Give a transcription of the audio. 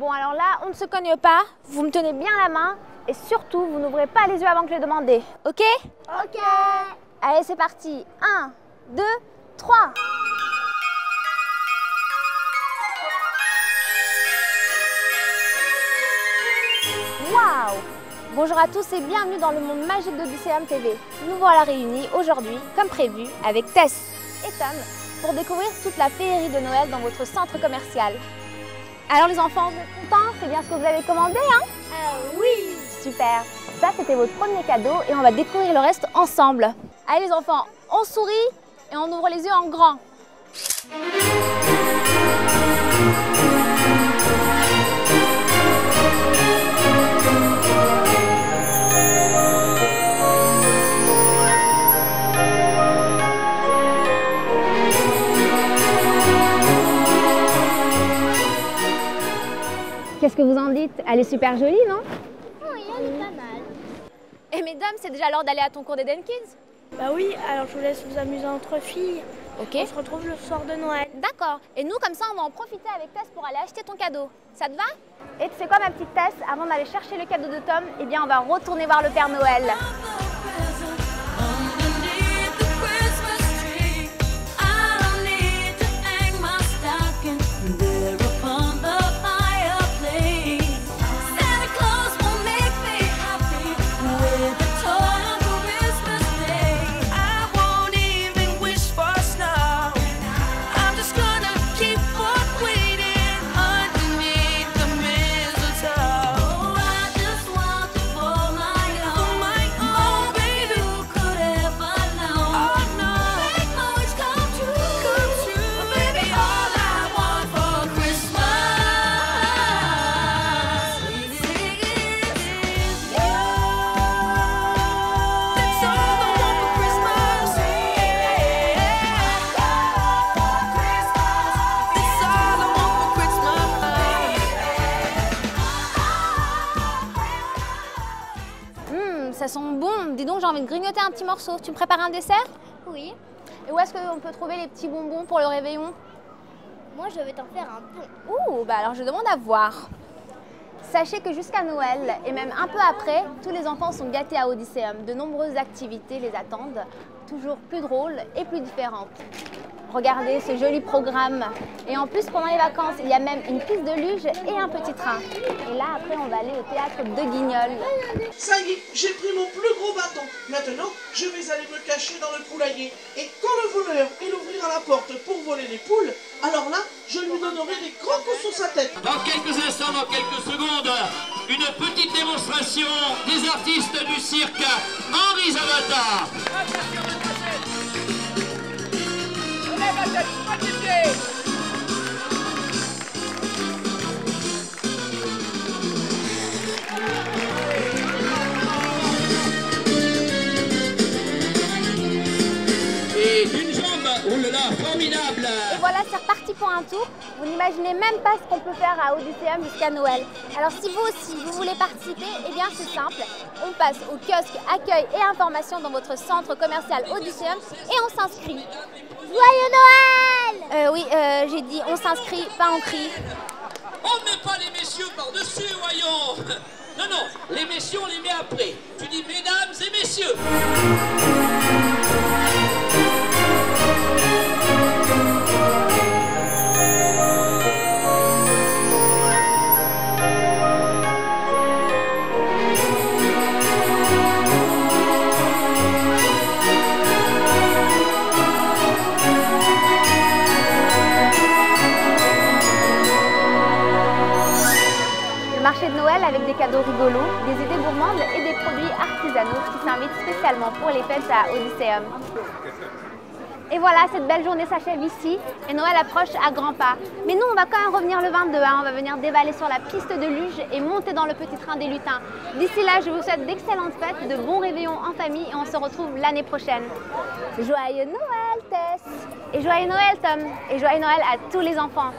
Bon, alors là, on ne se cogne pas, vous me tenez bien la main et surtout, vous n'ouvrez pas les yeux avant que je les demande. Ok? Ok. Allez, c'est parti. 1, 2, 3. Waouh Bonjour à tous et bienvenue dans le monde magique d'Odysseum TV. Nous voilà réunis aujourd'hui, comme prévu, avec Tess et Tom pour découvrir toute la féerie de Noël dans votre centre commercial. Alors les enfants, vous êtes contents? C'est bien ce que vous avez commandé, hein? Euh, oui. Super. Ça, c'était votre premier cadeau et on va découvrir le reste ensemble. Allez les enfants, on sourit et on ouvre les yeux en grand. Qu'est-ce que vous en dites? Elle est super jolie, non? Oui, elle est pas mal. Et mesdames, c'est déjà l'heure d'aller à ton cours d'Eden Kids Bah oui, alors je vous laisse vous amuser entre filles. Ok. On se retrouve le soir de Noël. D'accord. Et nous, comme ça, on va en profiter avec Tess pour aller acheter ton cadeau. Ça te va? Et tu sais quoi, ma petite Tess? Avant d'aller chercher le cadeau de Tom, eh bien, on va retourner voir le Père Noël. Ça sent bon. Dis donc, j'ai envie de grignoter un petit morceau. Tu me prépares un dessert? Oui. Et où est-ce qu'on peut trouver les petits bonbons pour le réveillon? Moi, je vais t'en faire un bon. Ouh, bah alors je demande à voir. Sachez que jusqu'à Noël et même un peu après, tous les enfants sont gâtés à Odysseum. De nombreuses activités les attendent, toujours plus drôles et plus différentes. Regardez ce joli programme. Et en plus, pendant les vacances, il y a même une piste de luge et un petit train. Et là, après, on va aller au théâtre de Guignol. Ça y est, j'ai pris mon plus gros bâton. Maintenant, je vais aller me cacher dans le poulailler. Et quand le voleur il ouvrira la porte pour voler les poules, alors là, je lui donnerai des grands coups sur sa tête. Dans quelques instants, dans quelques secondes, une petite démonstration des artistes du cirque Henri Zavata. Voilà, c'est reparti pour un tour. Vous n'imaginez même pas ce qu'on peut faire à Odysseum jusqu'à Noël. Alors si vous aussi, vous voulez participer, eh bien c'est simple. On passe au kiosque accueil et information dans votre centre commercial Odysseum et on s'inscrit. Joyeux Noël Euh, oui, euh, j'ai dit on s'inscrit, pas on crie. On met pas les messieurs par-dessus, voyons Non, non, les messieurs, on les met après. Tu dis mesdames et messieurs rigolos, des idées gourmandes et des produits artisanaux qui s'invitent spécialement pour les fêtes à Odysseum. Et voilà, cette belle journée s'achève ici et Noël approche à grands pas. Mais nous, on va quand même revenir le 22, hein. on va venir dévaler sur la piste de luge et monter dans le petit train des lutins. D'ici là, je vous souhaite d'excellentes fêtes, de bons réveillons en famille et on se retrouve l'année prochaine. Joyeux Noël, Tess Et joyeux Noël, Tom Et joyeux Noël à tous les enfants